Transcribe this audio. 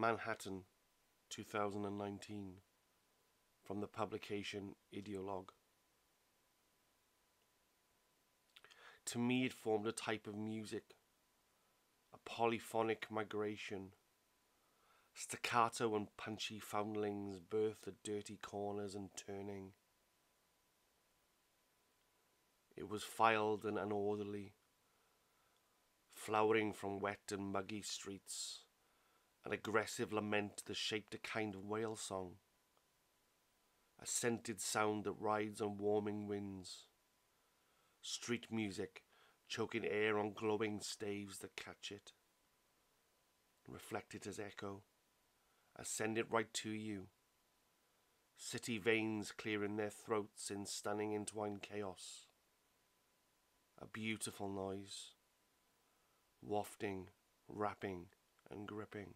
Manhattan, 2019, from the publication Ideologue. To me, it formed a type of music, a polyphonic migration. Staccato and punchy foundlings birthed at dirty corners and turning. It was filed and unorderly, flowering from wet and muggy streets, an aggressive lament that shaped a kind of whale song, a scented sound that rides on warming winds, street music choking air on glowing staves that catch it, reflect it as echo, ascend it right to you, city veins clearing their throats in stunning entwined chaos. A beautiful noise, wafting, wrapping, and gripping.